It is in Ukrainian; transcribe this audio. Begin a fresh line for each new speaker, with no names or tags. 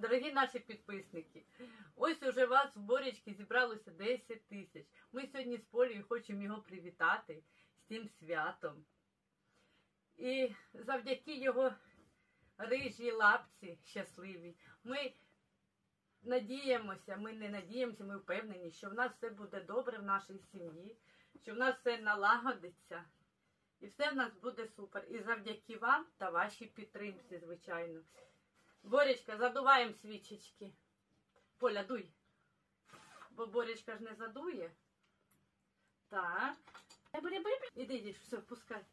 Дорогі наші підписники, ось уже вас в Боречки зібралося 10 тисяч. Ми сьогодні з Полею хочемо його привітати з тим святом. І завдяки його рижій лапці щасливій, ми надіємося, ми не надіємося, ми впевнені, що в нас все буде добре в нашій сім'ї, що в нас все налагодиться. І все в нас буде супер. І завдяки вам та вашій підтримці, звичайно. Боречка, задуваємо свічечки. Поля, дуй. Бо Боречка ж не задує. Так. Іди, іди, все, пускай.